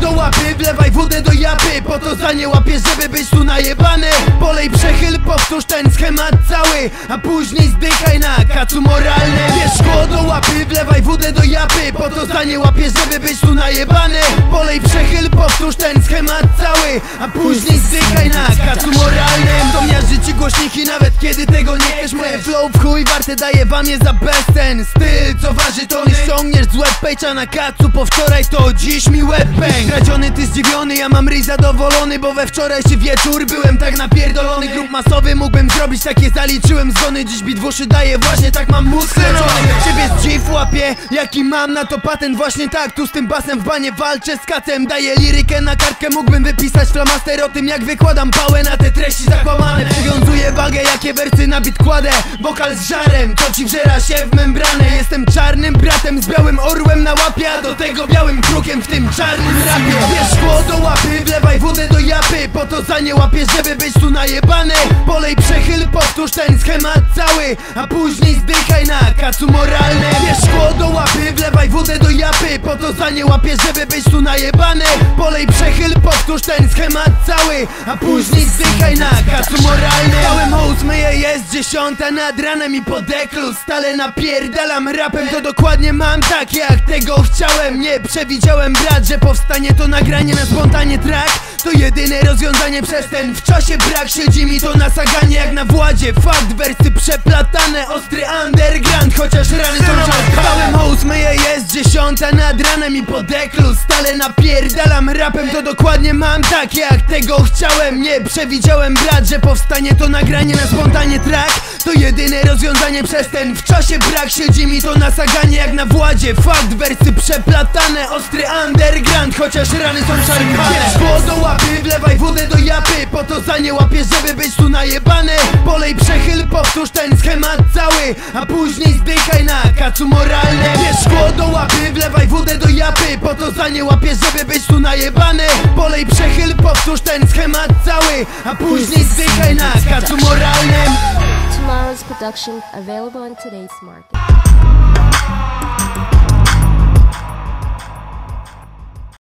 do łapy, wlewaj wódę do japy. Po to za nie łapiesz, żeby być tu najebany. Polej przechyl, powtórz ten schemat cały A później zdychaj na kacu moralnym Bierz szkło do łapy, wlewaj wódę do japy. Po to za nie łapiesz, żeby być tu najebany. Polej przechyl, powtórz ten schemat cały A później zdychaj na kacu moralnym To miażdży ci głośniki nawet kiedy tego nie wiesz Moje flow w chuj warte daje wam je za bezcen. Styl co waży to nie ściągniesz z webpage'a na kacu Po wczoraj to dziś mi webbang Kradziony ty zdziwiony, ja mam ryj zadowolony Bo we wczorajszy wieczór byłem tak napierdolony. Grup masowy mógłbym zrobić takie zaliczyłem zgony Dziś bit włoszy daje właśnie tak mam mózg leczony Ciebie z dziw łapie, jaki mam na to patent? Właśnie tak, tu z tym basem w banie walczę z kacem. Daję lirykę na kartkę, mógłbym wypisać flamaster o tym Jak wykładam pałę na te treści zakłamane. Przywiązuję wagę, jakie wersy na bit kładę Wokal z żarem, to ci wżera się w membranę Jestem czarnym bratem z białym orłem na łapie A do tego białym krukiem w tym czarnym rapie. Bierz szkło do łapy, wlewaj wodę do japy Po to za nie łapiesz, żeby być tu najebany. Polej przechyl, powtórz ten schemat cały A później zdychaj na kacu moralny Bierz szkło do łapy, wlewaj wodę do japy Po to za nie łapiesz, żeby być tu najebany. Polej przechyl, powtórz ten schemat cały A później zdychaj na kacu moralny dziesiąta nad ranem i po deklu Stale napierdalam rapem, to dokładnie mam tak jak tego chciałem. Nie przewidziałem brat, że powstanie to nagranie na spontanie track. To jedyne rozwiązanie przez ten w czasie brak. Siedzi mi to na saganie jak na władzie. Fakt, wersy przeplatane, ostry underground. Chociaż rany są rzadkie Dałem o dziesiąta nad ranem i po deklu Stale napierdalam rapem, to dokładnie mam tak jak tego chciałem. Nie przewidziałem brat, że powstanie to nagranie na spontanie track. To jedyne rozwiązanie przez ten w czasie brak. Siedzi mi to na saganie jak na władzie. Fakt, wersy przeplatane, ostry underground Chociaż rany są szarpane. Szkło do łapy, wlewaj wodę do japy Po to za nie łapiesz, żeby być tu najebany. Polej przechyl, powtórz ten schemat cały A później zdychaj na kacu moralny Bierz szkło łapy, wlewaj wodę do japy. Po to za nie łapiesz, żeby być tu najebany. Polej przechyl, powtórz ten schemat cały. A później zdychaj na kacu moralnym. Tomorrow's production available in today's market.